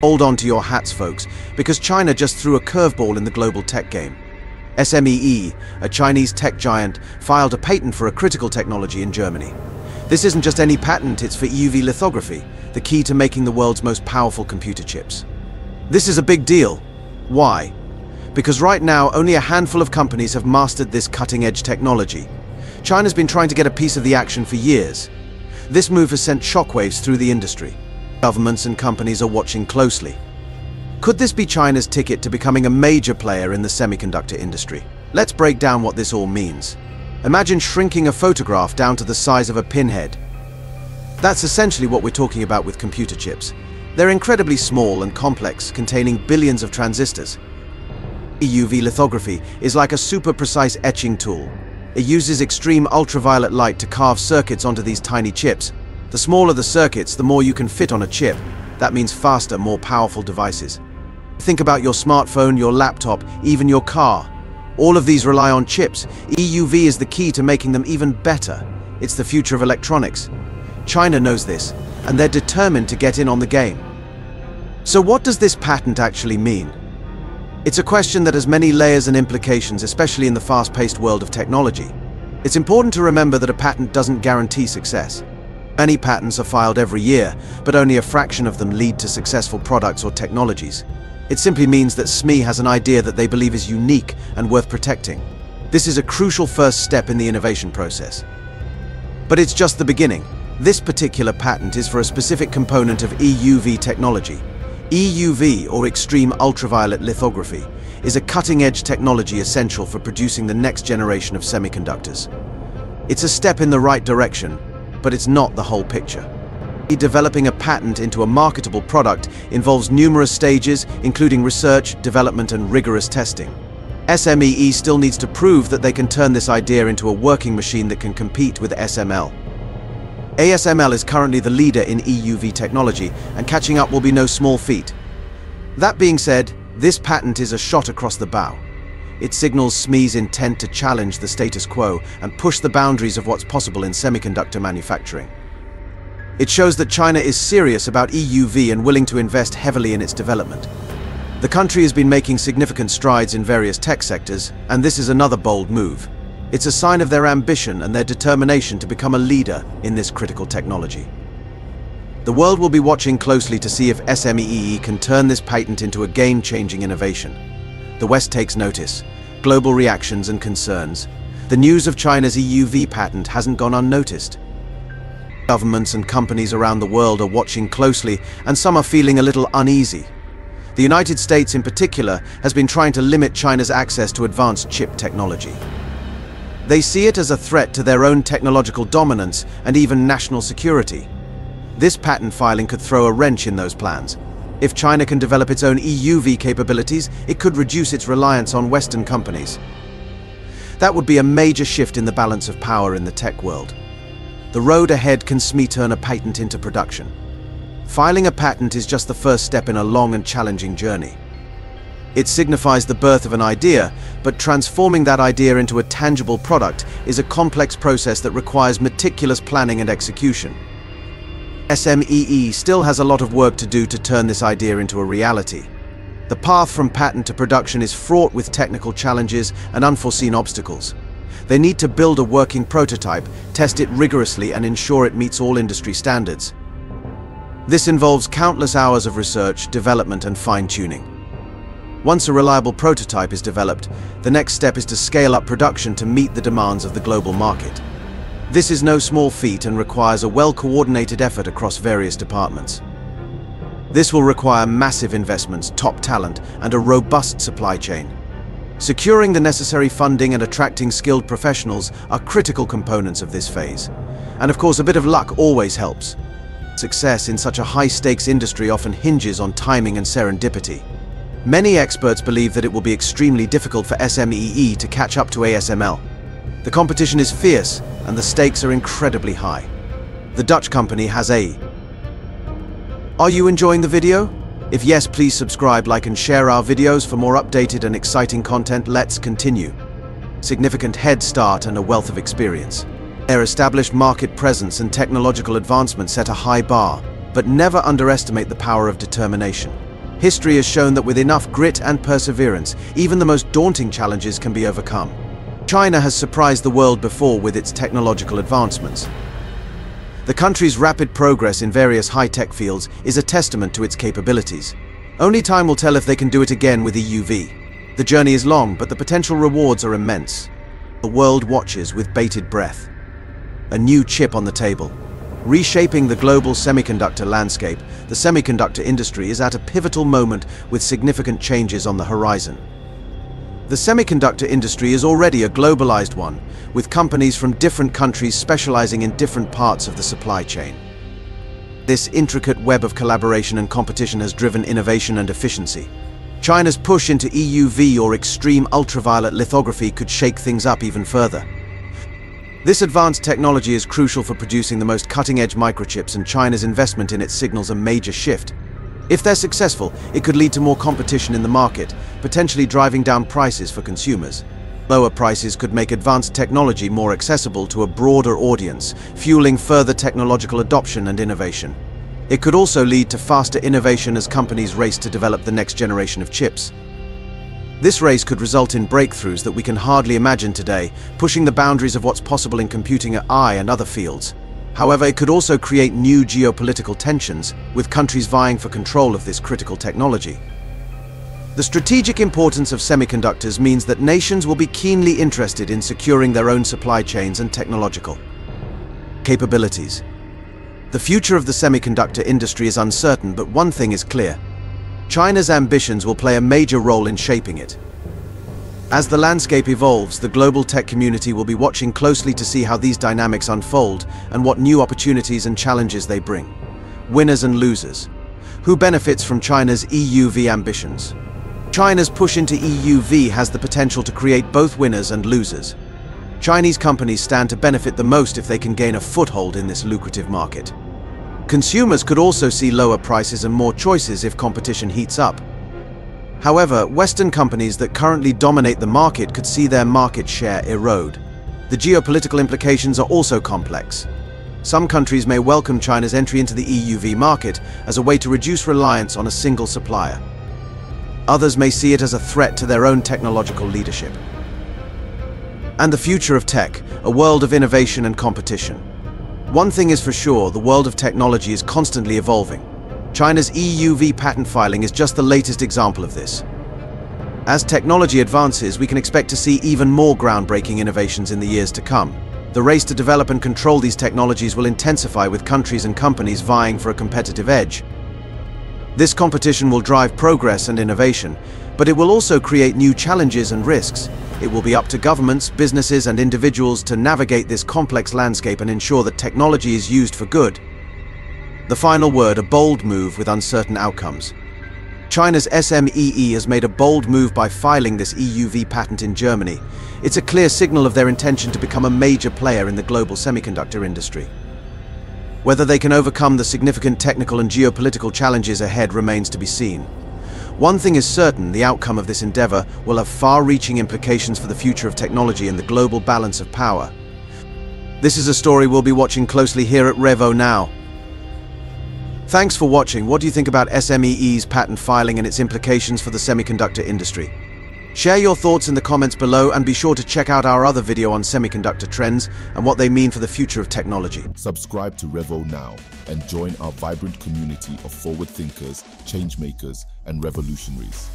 Hold on to your hats, folks, because China just threw a curveball in the global tech game. SMEE, a Chinese tech giant, filed a patent for a critical technology in Germany. This isn't just any patent, it's for EUV lithography, the key to making the world's most powerful computer chips. This is a big deal. Why? Because right now, only a handful of companies have mastered this cutting-edge technology. China's been trying to get a piece of the action for years. This move has sent shockwaves through the industry. Governments and companies are watching closely. Could this be China's ticket to becoming a major player in the semiconductor industry? Let's break down what this all means. Imagine shrinking a photograph down to the size of a pinhead. That's essentially what we're talking about with computer chips. They're incredibly small and complex, containing billions of transistors. EUV lithography is like a super precise etching tool. It uses extreme ultraviolet light to carve circuits onto these tiny chips, the smaller the circuits, the more you can fit on a chip. That means faster, more powerful devices. Think about your smartphone, your laptop, even your car. All of these rely on chips. EUV is the key to making them even better. It's the future of electronics. China knows this, and they're determined to get in on the game. So what does this patent actually mean? It's a question that has many layers and implications, especially in the fast-paced world of technology. It's important to remember that a patent doesn't guarantee success. Many patents are filed every year, but only a fraction of them lead to successful products or technologies. It simply means that SMEE has an idea that they believe is unique and worth protecting. This is a crucial first step in the innovation process. But it's just the beginning. This particular patent is for a specific component of EUV technology. EUV, or extreme ultraviolet lithography, is a cutting-edge technology essential for producing the next generation of semiconductors. It's a step in the right direction, but it's not the whole picture. Developing a patent into a marketable product involves numerous stages, including research, development and rigorous testing. SMEE still needs to prove that they can turn this idea into a working machine that can compete with SML. ASML is currently the leader in EUV technology, and catching up will be no small feat. That being said, this patent is a shot across the bow. It signals SMEE's intent to challenge the status quo and push the boundaries of what's possible in semiconductor manufacturing. It shows that China is serious about EUV and willing to invest heavily in its development. The country has been making significant strides in various tech sectors, and this is another bold move. It's a sign of their ambition and their determination to become a leader in this critical technology. The world will be watching closely to see if SMEE can turn this patent into a game-changing innovation. The West takes notice. Global reactions and concerns. The news of China's EUV patent hasn't gone unnoticed. Governments and companies around the world are watching closely and some are feeling a little uneasy. The United States in particular has been trying to limit China's access to advanced chip technology. They see it as a threat to their own technological dominance and even national security. This patent filing could throw a wrench in those plans, if China can develop its own EUV capabilities, it could reduce its reliance on Western companies. That would be a major shift in the balance of power in the tech world. The road ahead can turn a patent into production. Filing a patent is just the first step in a long and challenging journey. It signifies the birth of an idea, but transforming that idea into a tangible product is a complex process that requires meticulous planning and execution. SMEE still has a lot of work to do to turn this idea into a reality. The path from patent to production is fraught with technical challenges and unforeseen obstacles. They need to build a working prototype, test it rigorously and ensure it meets all industry standards. This involves countless hours of research, development and fine-tuning. Once a reliable prototype is developed, the next step is to scale up production to meet the demands of the global market. This is no small feat and requires a well-coordinated effort across various departments. This will require massive investments, top talent, and a robust supply chain. Securing the necessary funding and attracting skilled professionals are critical components of this phase. And of course, a bit of luck always helps. Success in such a high-stakes industry often hinges on timing and serendipity. Many experts believe that it will be extremely difficult for SMEE to catch up to ASML. The competition is fierce and the stakes are incredibly high. The Dutch company has a... Are you enjoying the video? If yes, please subscribe, like and share our videos for more updated and exciting content. Let's continue. Significant head start and a wealth of experience. Their established market presence and technological advancement set a high bar, but never underestimate the power of determination. History has shown that with enough grit and perseverance, even the most daunting challenges can be overcome. China has surprised the world before with its technological advancements. The country's rapid progress in various high-tech fields is a testament to its capabilities. Only time will tell if they can do it again with EUV. The journey is long, but the potential rewards are immense. The world watches with bated breath. A new chip on the table. Reshaping the global semiconductor landscape, the semiconductor industry is at a pivotal moment with significant changes on the horizon. The semiconductor industry is already a globalized one, with companies from different countries specializing in different parts of the supply chain. This intricate web of collaboration and competition has driven innovation and efficiency. China's push into EUV or extreme ultraviolet lithography could shake things up even further. This advanced technology is crucial for producing the most cutting-edge microchips and China's investment in it signals a major shift. If they're successful, it could lead to more competition in the market, potentially driving down prices for consumers. Lower prices could make advanced technology more accessible to a broader audience, fueling further technological adoption and innovation. It could also lead to faster innovation as companies race to develop the next generation of chips. This race could result in breakthroughs that we can hardly imagine today, pushing the boundaries of what's possible in computing AI and other fields. However, it could also create new geopolitical tensions, with countries vying for control of this critical technology. The strategic importance of semiconductors means that nations will be keenly interested in securing their own supply chains and technological capabilities. The future of the semiconductor industry is uncertain, but one thing is clear. China's ambitions will play a major role in shaping it. As the landscape evolves, the global tech community will be watching closely to see how these dynamics unfold and what new opportunities and challenges they bring. Winners and losers. Who benefits from China's EUV ambitions? China's push into EUV has the potential to create both winners and losers. Chinese companies stand to benefit the most if they can gain a foothold in this lucrative market. Consumers could also see lower prices and more choices if competition heats up. However, Western companies that currently dominate the market could see their market share erode. The geopolitical implications are also complex. Some countries may welcome China's entry into the EUV market as a way to reduce reliance on a single supplier. Others may see it as a threat to their own technological leadership. And the future of tech, a world of innovation and competition. One thing is for sure, the world of technology is constantly evolving. China's EUV patent filing is just the latest example of this. As technology advances, we can expect to see even more groundbreaking innovations in the years to come. The race to develop and control these technologies will intensify with countries and companies vying for a competitive edge. This competition will drive progress and innovation, but it will also create new challenges and risks. It will be up to governments, businesses and individuals to navigate this complex landscape and ensure that technology is used for good. The final word, a bold move with uncertain outcomes. China's SMEE has made a bold move by filing this EUV patent in Germany. It's a clear signal of their intention to become a major player in the global semiconductor industry. Whether they can overcome the significant technical and geopolitical challenges ahead remains to be seen. One thing is certain, the outcome of this endeavor will have far-reaching implications for the future of technology and the global balance of power. This is a story we'll be watching closely here at Revo Now. Thanks for watching. What do you think about SMEE's patent filing and its implications for the semiconductor industry? Share your thoughts in the comments below and be sure to check out our other video on semiconductor trends and what they mean for the future of technology. Subscribe to Revo Now and join our vibrant community of forward thinkers, change makers, and revolutionaries.